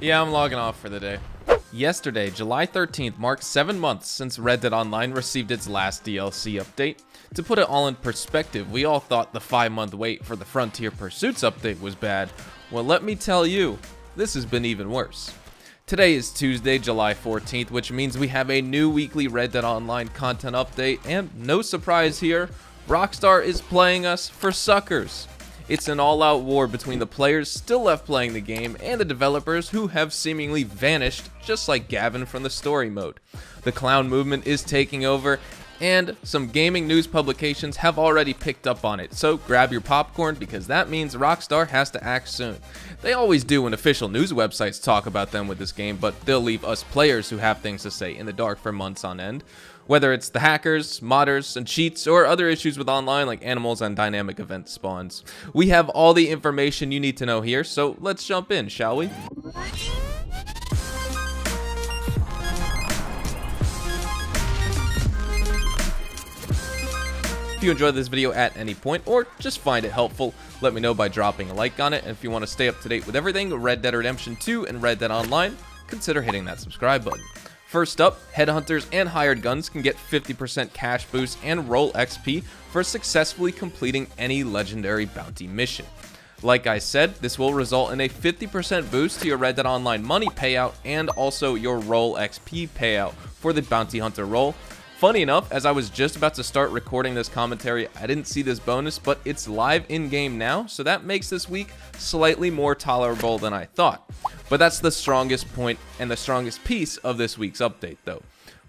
Yeah, I'm logging off for the day. Yesterday, July 13th, marked 7 months since Red Dead Online received its last DLC update. To put it all in perspective, we all thought the 5 month wait for the Frontier Pursuits update was bad. Well, let me tell you, this has been even worse. Today is Tuesday, July 14th, which means we have a new weekly Red Dead Online content update, and no surprise here, Rockstar is playing us for suckers. It's an all-out war between the players still left playing the game and the developers who have seemingly vanished, just like Gavin from the story mode. The clown movement is taking over, and some gaming news publications have already picked up on it, so grab your popcorn because that means Rockstar has to act soon. They always do when official news websites talk about them with this game, but they'll leave us players who have things to say in the dark for months on end. Whether it's the hackers, modders, and cheats, or other issues with online like animals and dynamic event spawns. We have all the information you need to know here, so let's jump in, shall we? If you enjoyed this video at any point or just find it helpful, let me know by dropping a like on it. And if you want to stay up to date with everything Red Dead Redemption 2 and Red Dead Online, consider hitting that subscribe button. First up, headhunters and hired guns can get 50% cash boost and role XP for successfully completing any legendary bounty mission. Like I said, this will result in a 50% boost to your Red Dead Online money payout and also your role XP payout for the bounty hunter role, Funny enough, as I was just about to start recording this commentary, I didn't see this bonus, but it's live in-game now, so that makes this week slightly more tolerable than I thought. But that's the strongest point and the strongest piece of this week's update, though.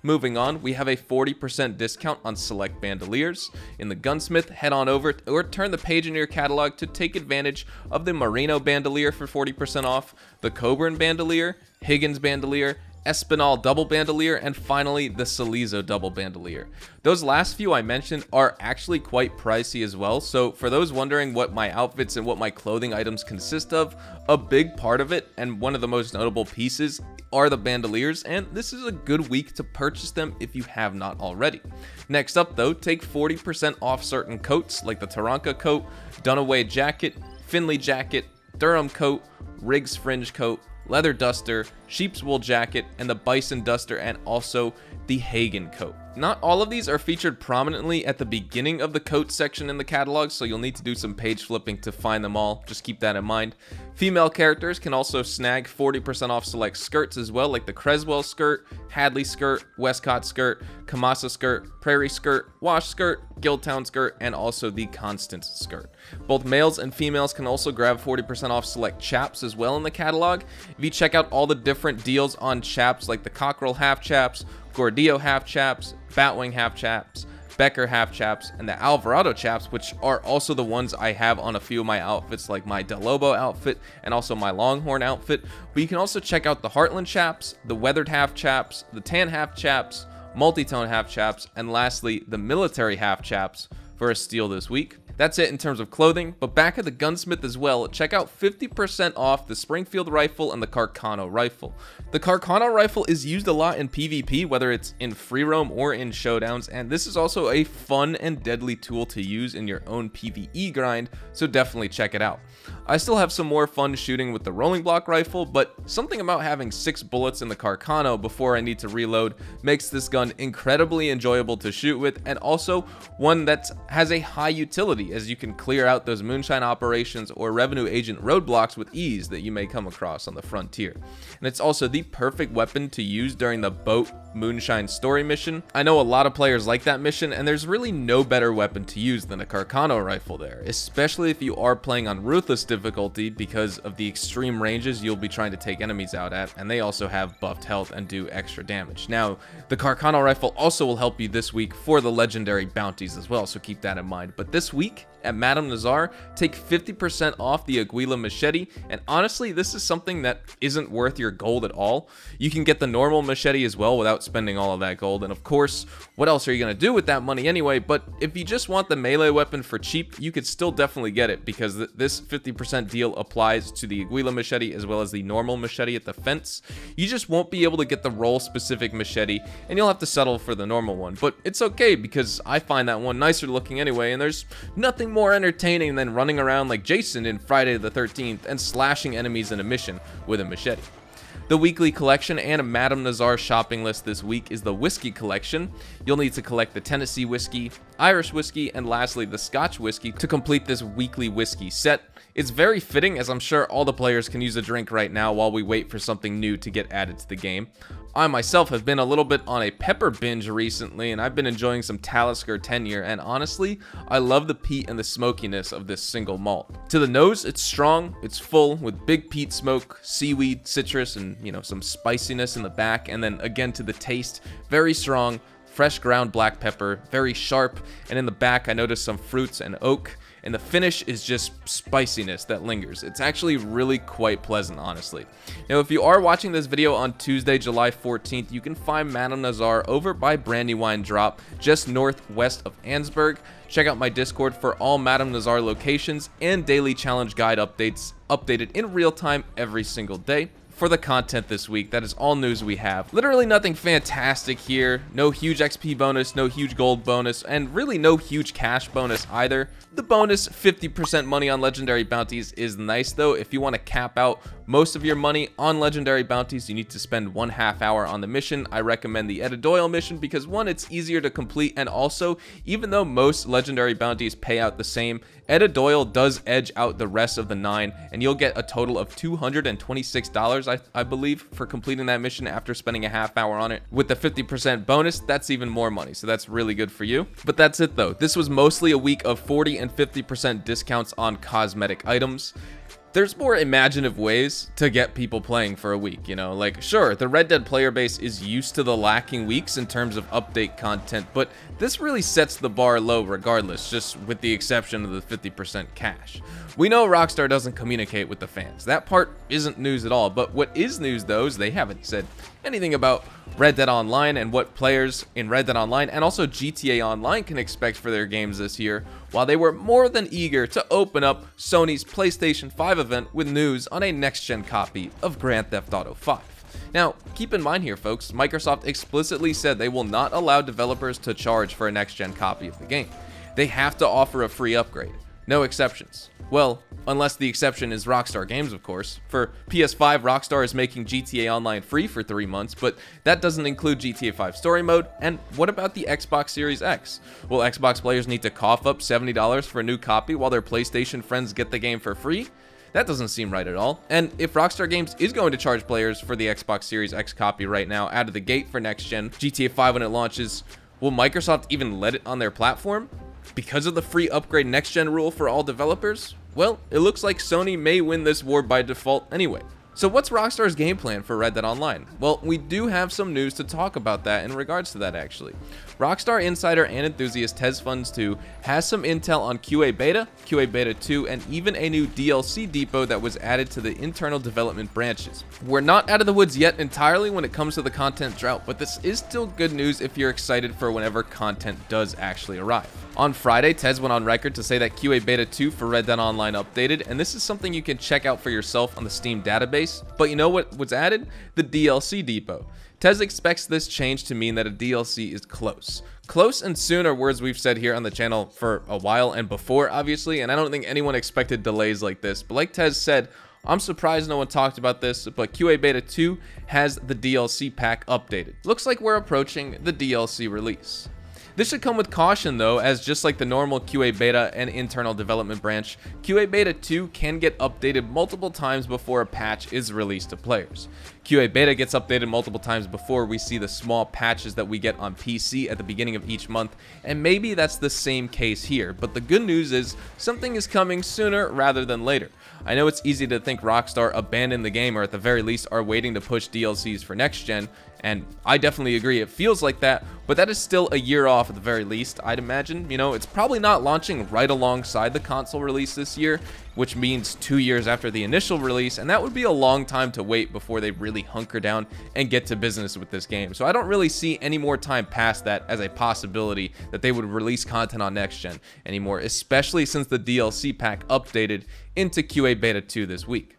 Moving on, we have a 40% discount on select bandoliers. In the gunsmith, head on over or turn the page in your catalog to take advantage of the Marino bandolier for 40% off, the Coburn bandolier, Higgins bandolier, Espinal double bandolier, and finally the Salizo double bandolier. Those last few I mentioned are actually quite pricey as well, so for those wondering what my outfits and what my clothing items consist of, a big part of it, and one of the most notable pieces, are the bandoliers, and this is a good week to purchase them if you have not already. Next up though, take 40% off certain coats like the Taranka coat, Dunaway jacket, Finley jacket, Durham coat, Riggs fringe coat, leather duster, sheep's wool jacket, and the bison duster, and also the Hagen coat. Not all of these are featured prominently at the beginning of the coat section in the catalog, so you'll need to do some page flipping to find them all. Just keep that in mind. Female characters can also snag 40% off select skirts as well, like the Creswell skirt, Hadley skirt, Westcott skirt, Kamasa skirt, Prairie skirt, Wash skirt, Guildtown skirt, and also the Constance skirt. Both males and females can also grab 40% off select chaps as well in the catalog. If you check out all the different deals on chaps like the Cockerel half chaps, Gordillo half chaps, Batwing half chaps, Becker half chaps, and the Alvarado chaps, which are also the ones I have on a few of my outfits, like my Del Lobo outfit and also my Longhorn outfit. But you can also check out the Heartland chaps, the Weathered half chaps, the Tan half chaps, Multi-tone half chaps, and lastly, the Military half chaps for a steal this week. That's it in terms of clothing, but back at the gunsmith as well, check out 50% off the Springfield rifle and the Carcano rifle. The Carcano rifle is used a lot in PvP, whether it's in free roam or in showdowns, and this is also a fun and deadly tool to use in your own PvE grind, so definitely check it out. I still have some more fun shooting with the rolling block rifle, but something about having 6 bullets in the Carcano before I need to reload makes this gun incredibly enjoyable to shoot with, and also one that has a high utility as you can clear out those moonshine operations or revenue agent roadblocks with ease that you may come across on the frontier. And it's also the perfect weapon to use during the boat moonshine story mission. I know a lot of players like that mission and there's really no better weapon to use than a Carcano rifle there, especially if you are playing on ruthless difficulty because of the extreme ranges you'll be trying to take enemies out at and they also have buffed health and do extra damage. Now, the Carcano rifle also will help you this week for the legendary bounties as well, so keep that in mind. But this week, at Madame Nazar, take 50% off the Aguila machete, and honestly, this is something that isn't worth your gold at all. You can get the normal machete as well without spending all of that gold, and of course, what else are you going to do with that money anyway? But if you just want the melee weapon for cheap, you could still definitely get it, because th this 50% deal applies to the Aguila machete as well as the normal machete at the fence. You just won't be able to get the role-specific machete, and you'll have to settle for the normal one, but it's okay, because I find that one nicer looking anyway, and there's nothing more entertaining than running around like Jason in Friday the 13th and slashing enemies in a mission with a machete. The weekly collection and Madame Nazar shopping list this week is the whiskey collection. You'll need to collect the Tennessee whiskey, Irish whiskey, and lastly the Scotch whiskey to complete this weekly whiskey set. It's very fitting as I'm sure all the players can use a drink right now while we wait for something new to get added to the game. I myself have been a little bit on a pepper binge recently and I've been enjoying some Talisker ten year and honestly, I love the peat and the smokiness of this single malt. To the nose, it's strong, it's full with big peat smoke, seaweed, citrus, and you know, some spiciness in the back. And then again to the taste, very strong, fresh ground black pepper, very sharp. And in the back, I noticed some fruits and oak and the finish is just spiciness that lingers. It's actually really quite pleasant, honestly. Now, if you are watching this video on Tuesday, July 14th, you can find Madame Nazar over by Brandywine Drop, just northwest of Annesburg. Check out my Discord for all Madame Nazar locations and daily challenge guide updates updated in real time every single day for the content this week. That is all news we have. Literally nothing fantastic here. No huge XP bonus, no huge gold bonus, and really no huge cash bonus either. The bonus 50% money on legendary bounties is nice though. If you want to cap out most of your money on legendary bounties, you need to spend one half hour on the mission. I recommend the Etta Doyle mission because one, it's easier to complete, and also, even though most legendary bounties pay out the same, Etta Doyle does edge out the rest of the nine, and you'll get a total of $226, I, I believe, for completing that mission after spending a half hour on it. With the 50% bonus, that's even more money, so that's really good for you. But that's it though. This was mostly a week of 40 and 50% discounts on cosmetic items there's more imaginative ways to get people playing for a week, you know? Like, sure, the Red Dead player base is used to the lacking weeks in terms of update content, but this really sets the bar low regardless, just with the exception of the 50% cash. We know Rockstar doesn't communicate with the fans. That part isn't news at all, but what is news though is they haven't said anything about Red Dead Online and what players in Red Dead Online and also GTA Online can expect for their games this year, while they were more than eager to open up Sony's PlayStation 5 event with news on a next-gen copy of Grand Theft Auto 5. Now, keep in mind here, folks, Microsoft explicitly said they will not allow developers to charge for a next-gen copy of the game. They have to offer a free upgrade. No exceptions. Well, unless the exception is Rockstar Games, of course. For PS5, Rockstar is making GTA Online free for three months, but that doesn't include GTA 5 Story Mode. And what about the Xbox Series X? Will Xbox players need to cough up $70 for a new copy while their PlayStation friends get the game for free? That doesn't seem right at all. And if Rockstar Games is going to charge players for the Xbox Series X copy right now out of the gate for next gen GTA 5 when it launches, will Microsoft even let it on their platform? Because of the free upgrade next gen rule for all developers? Well, it looks like Sony may win this war by default anyway. So what's Rockstar's game plan for Red Dead Online? Well, we do have some news to talk about that in regards to that actually. Rockstar insider and enthusiast TezFunz2 has some intel on QA Beta, QA Beta 2, and even a new DLC depot that was added to the internal development branches. We're not out of the woods yet entirely when it comes to the content drought, but this is still good news if you're excited for whenever content does actually arrive. On Friday, Tez went on record to say that QA Beta 2 for Red Dead Online updated, and this is something you can check out for yourself on the Steam database. But you know what was added? The DLC depot. Tez expects this change to mean that a DLC is close. Close and soon are words we've said here on the channel for a while and before, obviously, and I don't think anyone expected delays like this. But like Tez said, I'm surprised no one talked about this, but QA Beta 2 has the DLC pack updated. Looks like we're approaching the DLC release. This should come with caution though, as just like the normal QA beta and internal development branch, QA beta 2 can get updated multiple times before a patch is released to players. QA beta gets updated multiple times before we see the small patches that we get on PC at the beginning of each month, and maybe that's the same case here, but the good news is something is coming sooner rather than later. I know it's easy to think Rockstar abandoned the game or at the very least are waiting to push DLCs for next gen, and I definitely agree, it feels like that, but that is still a year off at the very least, I'd imagine. You know, it's probably not launching right alongside the console release this year, which means two years after the initial release, and that would be a long time to wait before they really hunker down and get to business with this game. So I don't really see any more time past that as a possibility that they would release content on next gen anymore, especially since the DLC pack updated into QA Beta 2 this week.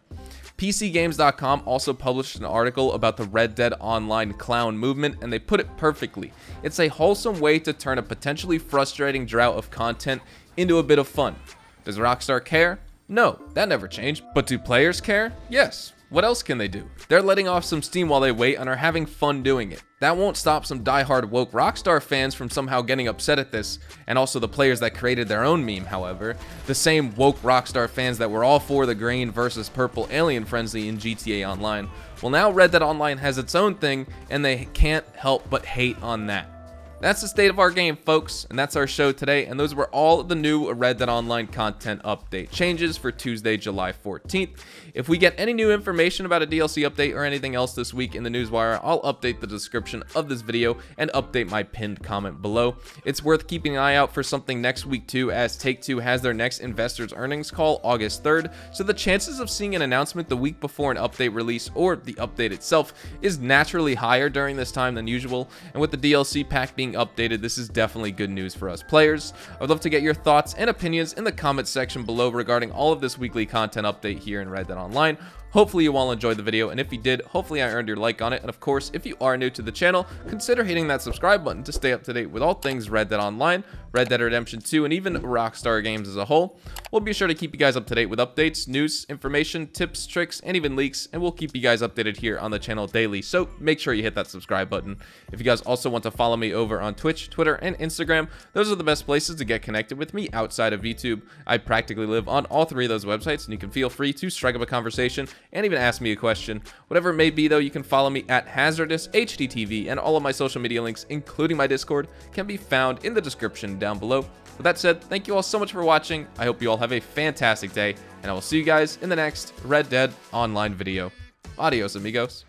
PCGames.com also published an article about the Red Dead Online clown movement, and they put it perfectly. It's a wholesome way to turn a potentially frustrating drought of content into a bit of fun. Does Rockstar care? No, that never changed. But do players care? Yes. What else can they do? They're letting off some steam while they wait and are having fun doing it. That won't stop some die-hard woke Rockstar fans from somehow getting upset at this, and also the players that created their own meme, however. The same woke Rockstar fans that were all for the green versus purple alien frenzy in GTA Online. Well now Red Dead Online has its own thing, and they can't help but hate on that. That's the state of our game, folks, and that's our show today, and those were all the new Red Dead Online content update changes for Tuesday, July 14th. If we get any new information about a DLC update or anything else this week in the Newswire, I'll update the description of this video and update my pinned comment below. It's worth keeping an eye out for something next week too, as Take-Two has their next investors earnings call August 3rd, so the chances of seeing an announcement the week before an update release or the update itself is naturally higher during this time than usual, and with the DLC pack being being updated, this is definitely good news for us players. I would love to get your thoughts and opinions in the comments section below regarding all of this weekly content update here in Red Dead Online. Hopefully you all enjoyed the video, and if you did, hopefully I earned your like on it. And of course, if you are new to the channel, consider hitting that subscribe button to stay up to date with all things Red Dead Online, Red Dead Redemption 2, and even Rockstar games as a whole. We'll be sure to keep you guys up to date with updates, news, information, tips, tricks, and even leaks, and we'll keep you guys updated here on the channel daily, so make sure you hit that subscribe button. If you guys also want to follow me over on Twitch, Twitter, and Instagram, those are the best places to get connected with me outside of YouTube. I practically live on all three of those websites, and you can feel free to strike up a conversation and even ask me a question. Whatever it may be, though, you can follow me at Hazardous HDTV, and all of my social media links, including my Discord, can be found in the description down below. With that said, thank you all so much for watching. I hope you all have a fantastic day, and I will see you guys in the next Red Dead Online video. Adios, amigos.